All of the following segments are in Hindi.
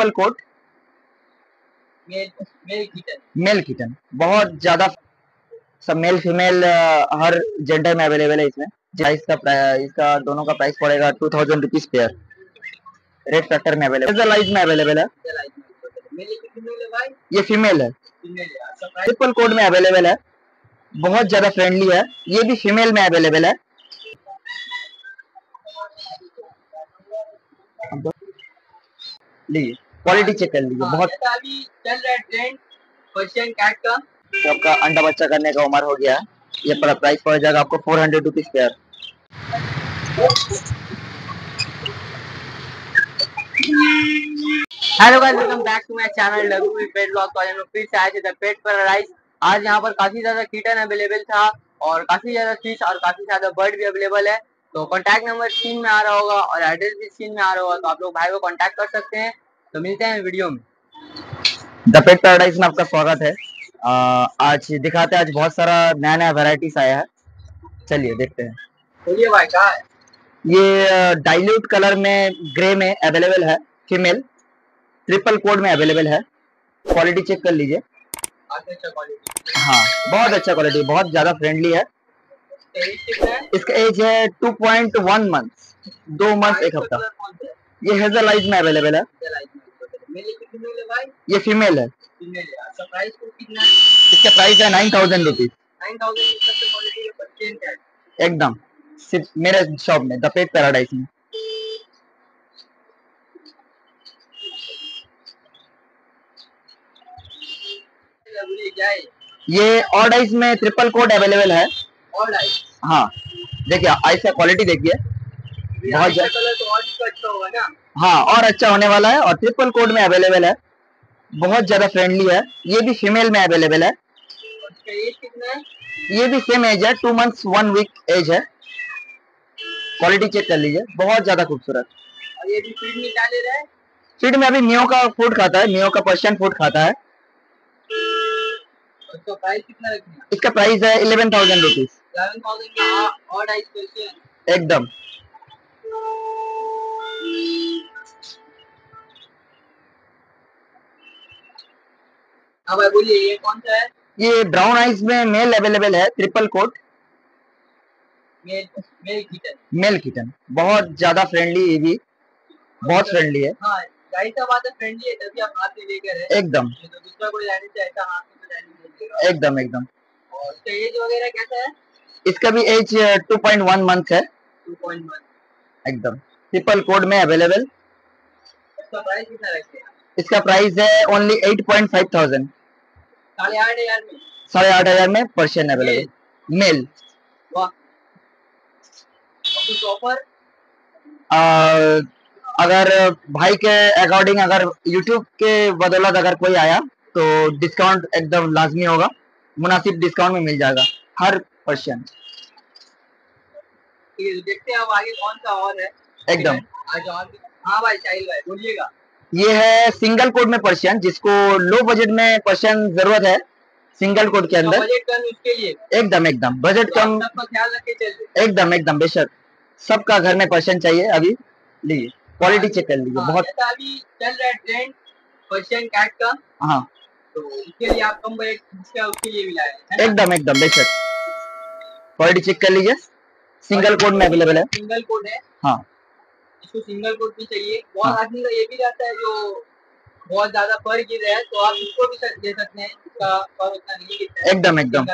ट्रिपल कोट मेल किचन बहुत ज़्यादा सब मेल फीमेल हर जेंडर में अवेलेबल है इसमें। प्राइस का इसका दोनों का प्राइस पड़ेगा two thousand rupees pair red factor में अवेलेबल लाइज में अवेलेबल है। ये फीमेल है। फीमेल है अच्छा ट्रिपल कोड में अवेलेबल है। बहुत ज़्यादा फ्रेंडली है। ये भी फीमेल में अवेलेबल है। लीजिए। क्वालिटी चेक कर लीजिए हाँ, बहुत अभी चल रहा है ट्रेंड पर्शियन कैट का। सबका अंडा बच्चा करने का उम्र हो गया है। ये पर प्राइस पड़ जाएगा आपको four hundred rupees pair hello guys welcome back to my channel W pet blog तो आज हम लोग फिर से आए थे द पेट पैराडाइज आज यहाँ पर काफ़ी ज़्यादा किटन अवेलेबल था और काफ़ी ज़्यादा फ़िश और काफ़ी ज़्यादा बर्ड भी अवेलेबल है। तो कॉन्टैक्ट नंबर स्क्रीन में आ रहा होगा और एड्रेस भी स्क्रीन में आ रहा होगा तो आप लोग भाई को कॉन्टैक्ट कर सकते हैं। तो मिलते हैं वीडियो में। द पेट पैराडाइज में आपका स्वागत है। आ, आज दिखाते हैं आज बहुत सारा नया नया वेराइटीज आया है। चलिए देखते हैं। बोलिए भाई क्या है? ये डाइल्यूट कलर में ग्रे में अवेलेबल है फीमेल ट्रिपल कोड में अवेलेबल है। क्वालिटी चेक कर लीजिए। अच्छा हाँ बहुत अच्छा क्वालिटी बहुत ज़्यादा फ्रेंडली है। इसका एज है 2.1 मंथ दो मंथ एक हफ़्ता। ये हेजल लाइज में अवेलेबल है। कितनी मेल है। ये फीमेल है। अच्छा इसका प्राइस है नाइन थाउज़ेंड रुपीज़ एकदम। सिर्फ़ मेरे शॉप में द पेट पैराडाइज में। ये आइस में ट्रिपल कोड अवेलेबल है। हाँ। देखिए आइस का क्वालिटी देखिए। बहुत ज़्यादा तो अच्छा होगा ना। हाँ और अच्छा होने वाला है और ट्रिपल कोड में अवेलेबल है। बहुत ज़्यादा फ्रेंडली है। ये भी फीमेल में अवेलेबल है। ये भी सेम एज है। Two months one week age है। क्वालिटी चेक कर लीजिए। बहुत ज़्यादा खूबसूरत। और ये भी फ़ीड में अभी मियो का फ़ूड खाता है। मियो का पर्शियन फ़ूड खाता है। इसका प्राइस कितना इसका प्राइस है इलेवन थाउज़ेंड रुपीज़ एकदम। हाँ भाई बोलिए ये कौन सा है? ये ब्राउन आइस में मेल अवेलेबल है triple coat male male kitten male kitten बहुत ज़्यादा फ्रेंडली ये भी। बहुत फ्रेंडली है। हाँ है फ्रेंडली है तभी आप हाथ में लेकर है। एकदम। तो दूसरा कोई लाने चाहता हाथ में तो लाने एकदम एकदम। और इसका एज वगैरह कैसा है? इसका भी age two point one month है। टू पॉइंट वन एकदम। ट्रिपल कोड में अवेलेबल इसका प्राइस कितना रखते हैं इसका प्राइस है only eight point five thousand साढ़े आठ हज़ार में। Persian available male. अगर भाई के अकॉर्डिंग अगर यूट्यूब के बदौलत अगर कोई आया तो डिस्काउंट एकदम लाजमी होगा। मुनासिब डिस्काउंट में मिल जाएगा हर तो देखते हैं अब आगे कौन सा और है। एकदम। हाँ भाई साहिल भाई बोलिएगा। ये है सिंगल कोड में पर्शियन जिसको लो बजट में पर्शियन ज़रूरत है सिंगल कोड के अंदर। बजट कम उसके लिए। एकदम एकदम। बजट तो कम। ख्याल एकदम एकदम बेशक। सबका घर में पर्शियन चाहिए अभी। लीजिए क्वालिटी चेक कर लीजिए हाँ, बहुत अभी चल रहा है ट्रेंड पर्शियन कैट का हाँ। तो उसके लिए आप कम बजट उसके लिए मिला एकदम एकदम बेशक। क्वालिटी चेक कर लीजिए। सिंगल कोड में अवेलेबल है। सिंगल कोड है। हाँ। इसको सिंगल कोड भी चाहिए। बहुत हाँ। आदमी का ये भी रहता है जो बहुत ज़्यादा पर गिर रहा है तो आप इसको भी दे सकते हैं। इसका पर उतना नहीं गिरता है। एकदम एकदम।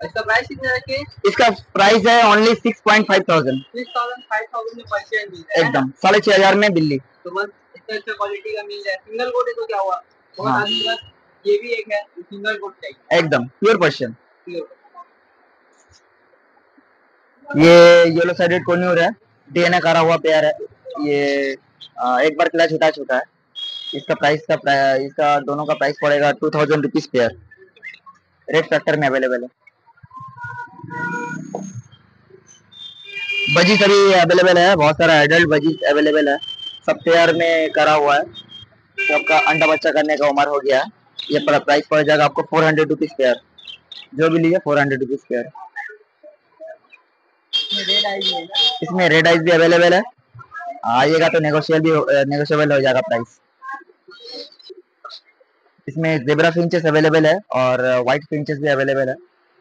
इसका प्राइस कितना रखे इसका प्राइस है only six point five thousand six thousand five thousand में पर्शियन मिल रहा है। एकदम साढ़े छह हज़ार में बिल्ली। तो बस इतना अच्छा क्वालिटी का मिल जाए। सिंगल कोड है तो क्या हुआ? बहुत हाँ। आदमी का ये भी एक है सिंगल कोड चाहिए। एकदम प्योर पर्शियन ये येलो साइडेड कोन्यूर है। डीएनए करा हुआ पेयर है। ये आ, एक बार क्लच छोटा छोटा है। इसका प्राइस का प्रा- इसका दोनों का प्राइस पड़ेगा two thousand rupees pair red factor में अवेलेबल है। बजी सभी अवेलेबल है। बहुत सारा एडल्ट बजी अवेलेबल है। सब पेयर में करा हुआ है। सबका अंडा बच्चा करने का उम्र हो गया है। ये प्राइस पड़ जाएगा आपको फोर हंड्रेड रुपीज़ पेयर जो भी लीजिए फोर हंड्रेड रुपीज़ पेयर इसमें रेड आइस भी अवेलेबल है। आइएगा तो नेगोशियल भी नेगोशियबल हो जाएगा प्राइस इसमें जेबरा फिंचेस अवेलेबल है और व्हाइट फिंचेस भी अवेलेबल है।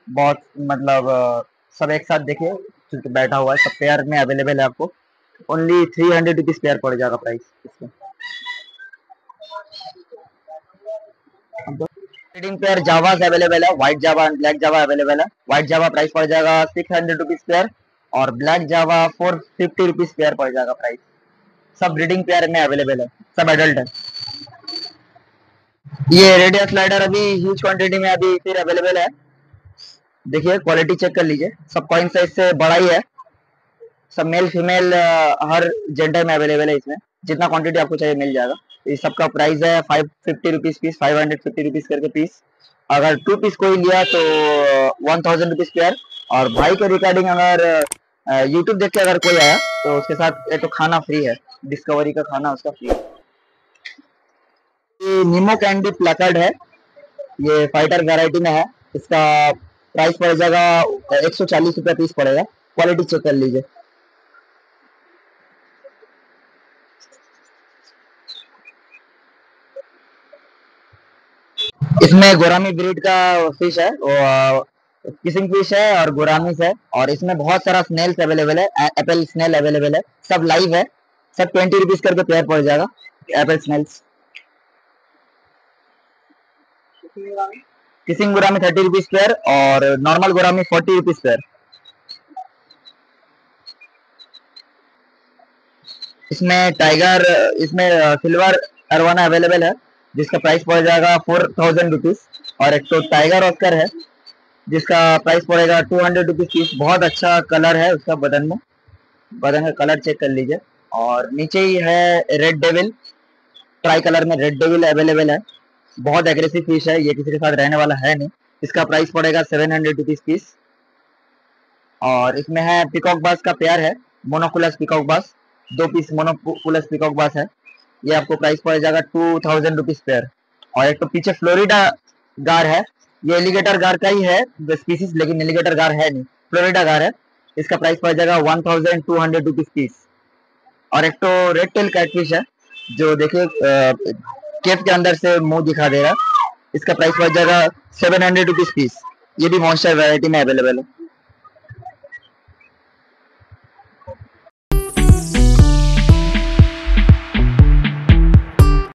बहुत मतलब सब एक साथ देखिए क्योंकि बैठा हुआ है, सब पेयर में अवेलेबल है आपको। Only three hundred rupees pair पड़ जाएगा प्राइस इसमें। ट्रेडिंग पेयर जावा अवेलेबल है white Java and black Java available है। व्हाइट जावा प्राइस पड़ जाएगा सिक्स हंड्रेड रुपीज़ पेयर और black Java four fifty rupees pair पड़ जाएगा प्राइस सब ब्रीडिंग पेयर में अवेलेबल है, सब एडल्ट है। ये रेडियो स्लाइडर अभी ह्यूज क्वांटिटी में अभी फिर अवेलेबल है। देखिए क्वालिटी चेक कर लीजिए। सब कॉइन साइज़ से बड़ा ही है। सब मेल फीमेल हर जेंडर में अवेलेबल है इसमें। जितना क्वांटिटी आपको चाहिए मिल जाएगा। इस सबका प्राइस है five fifty rupees piece five hundred fifty rupees करके पीस अगर टू पीस कोई लिया तो वन थाउज़ेंड रुपीज़ पेयर और भाई के रिगार्डिंग अगर यूट्यूब देख के अगर कोई आया तो उसके साथ ये तो खाना फ्री है। डिस्कवरी का खाना उसका फ्री है। नीमो कैंडी प्लैकार्ड है। ये फाइटर वैरायटी में है। इसका प्राइस पड़ जाएगा एक सौ चालीस रुपया पीस पड़ेगा। क्वालिटी चेक कर लीजिए। इसमें गोरामी ब्रीड का फ़िश है। किसिंग फ़िश है और गोरामिस है और इसमें बहुत सारा स्नेल्स अवेलेबल है एप्पल स्नेल अवेलेबल है, सब लाइव है, सब ट्वेंटी रुपीज़ करके पेयर पड़ जाएगा apple snails kissing gourami thirty rupees pair और normal gourami forty rupees pair इसमें टाइगर इसमें सिल्वर अरवाना अवेलेबल है, जिसका प्राइस पड़ जाएगा फोर थाउज़ेंड रुपीज़ और एक तो टाइगर ऑस्कर है। जिसका प्राइस पड़ेगा टू हंड्रेड रुपीज़ पीस बहुत अच्छा कलर है उसका बदन में। बदन का कलर चेक कर लीजिए। और नीचे ही है रेड डेविल ट्राई कलर में रेड डेविल अवेलेबल है। बहुत एग्रेसिव फ़िश है। ये किसी के साथ रहने वाला है नहीं। इसका प्राइस पड़ेगा सेवन हंड्रेड रुपीज़ पीस और इसमें है पिकॉक बास का पेयर है। मोनोकुलस पिकॉक बास दो पीस मोनोकुलस पिकॉक बास है। ये आपको प्राइस पड़ जाएगा टू थाउज़ेंड रुपीज़ पेयर और एक तो पीछे फ्लोरिडा गार है। ये एलिगेटर गार का ही है स्पीसीज लेकिन एलिगेटर गार है नहीं। फ्लोरिडा गार है। इसका प्राइस पड़ जाएगा one thousand two hundred rupees piece और एक तो रेड टेल कैटफिश है, जो देखिए केप के अंदर से मुँह दिखा दे रहा इसका प्राइस पड़ जाएगा सेवन हंड्रेड रुपीज़ पीस ये भी मॉन्स्टर वेराइटी में अवेलेबल है।